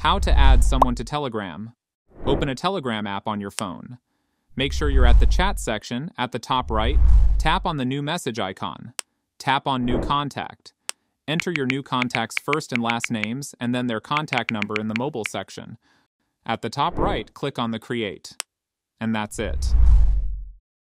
How to add someone to Telegram. Open a Telegram app on your phone. Make sure you're at the chat section at the top right. Tap on the new message icon. Tap on New Contact. Enter your new contact's first and last names and then their contact number in the mobile section. At the top right, click on the Create. And that's it.